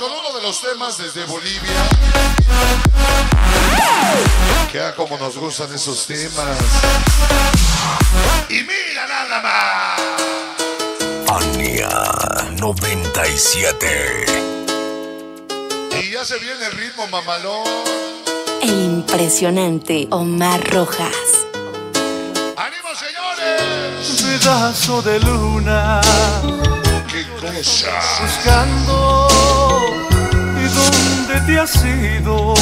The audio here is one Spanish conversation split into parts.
con uno de los temas desde Bolivia. Que a como nos gustan esos temas. Y mira nada más. Fania 97. Y ya se viene el ritmo mamalón. El impresionante Omar Rojas. ¡Ánimo, señores! pedazo de luna ¡Qué cosa! buscando y dónde te has ido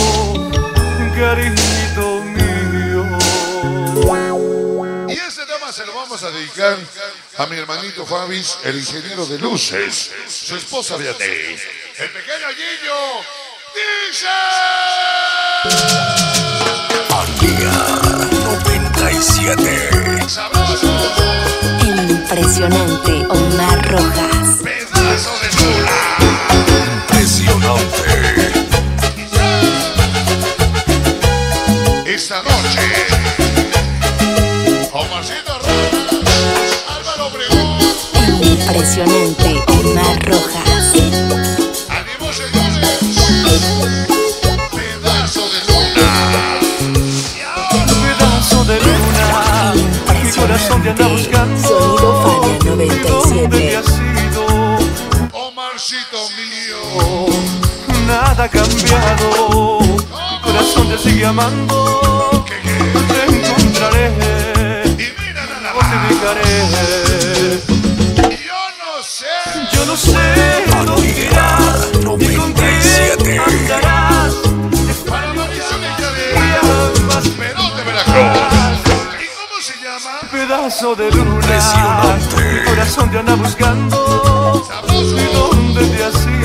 cariñito mío Y este tema se lo vamos a dedicar a mi hermanito Fabis, el ingeniero de luces, su esposa Beatriz, el pequeño Gillo. Dice. Fania 97. Sabroso, El impresionante Omar Rojas. Impresionante Omar Rojas. ánimo señores, pedazo de luna. Pedazo de luna mi corazón te anda buscando Sonido Fania y dónde te 97. has ido Omarcito mío, nada ha cambiado mi corazón te sigue amando pedazo de luna. Impresionante. Mi corazón te anda buscando. ¿Y Sabroso. dónde te has ido?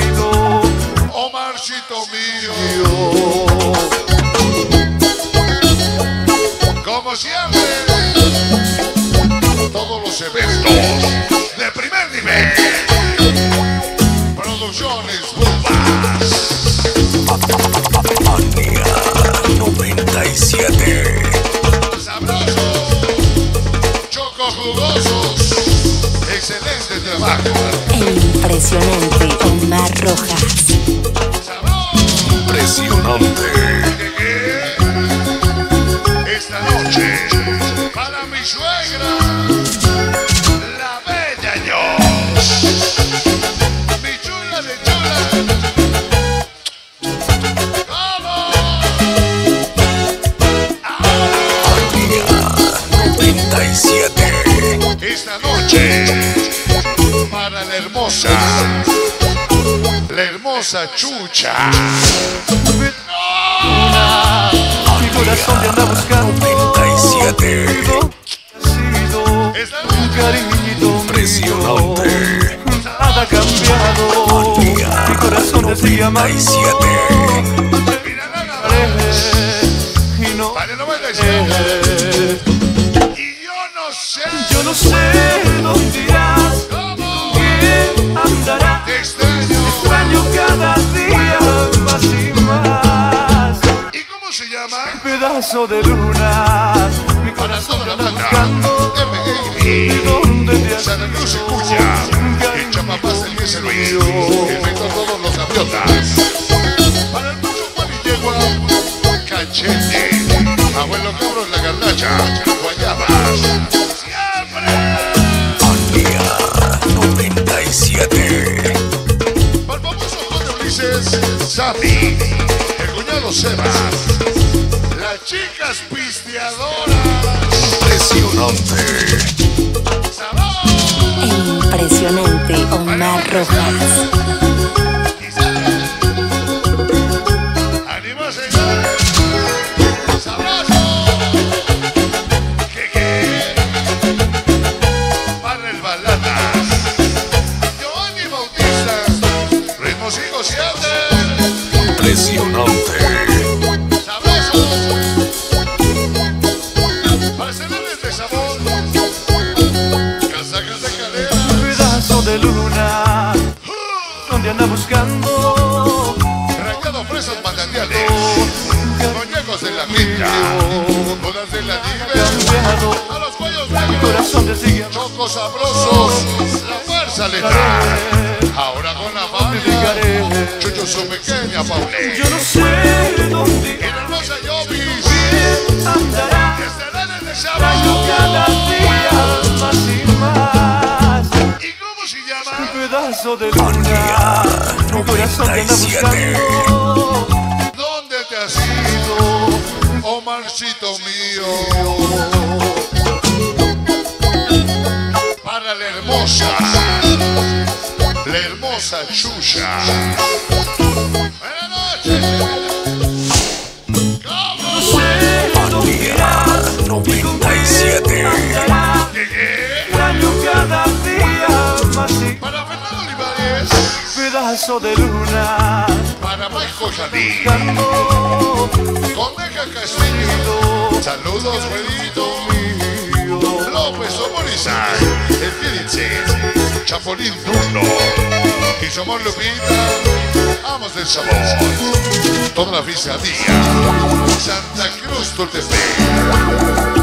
Jugosos. Excelente trabajo. El impresionante Omar Rojas. Impresionante. Esta noche, para mi suegra, la hermosa, la hermosa chucha. Mi corazón te anda buscando. 97. ¿Y dónde has ido? Esta noche, Cariñito. Impresionante. Nada ha cambiado. Mi corazón te sigue amando. 97. mira nada más. Y no. Para el 97. Y no Yo no sé Pedazo de luna, mi corazón anda buscando. ¿Y dónde te has ido? escucha. El chapapás del Luis Luis. El Beto todos los gaviotas. Para el mucho Juan y Yegua. Cachete. Abuelo cabros la garnacha. Guayabas. Siempre. Fania 97. Para el famoso Conde Ulises. Sapi. El cuñado Sebas. Chicas pisteadoras. Impresionante. Impresionante Omar Rojas. Anda buscando. Rayado fresas manantiales. Muñecos de la finca. Bodas de la nieve. A los cuellos negros. Chocos sabrosos, la fuerza letal. Ahora con la familia, Chucho, su pequeña Paulette. Yo no sé dónde la hermosa andará. Estarán en ese Extraño pedazo de luna. Mi corazón te anda 97. buscando. ¿Dónde te has ido, Omarcito mío? Para la hermosa, la hermosa Chucha. Pedazo de luna. para Michael Janí, Buscando Coneja Castillo. Saludos, güerito. López Omorizar, el Piritze, Chapolín Bruno y somos Lupita, amos del sabor. Toda la fiscalía, Santa Cruz Tultepec.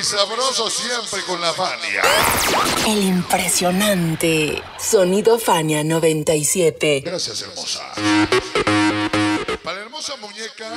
Rufi Sabroso siempre con la Fania. El impresionante Sonido Fania 97. Gracias, hermosa. Para la hermosa muñeca,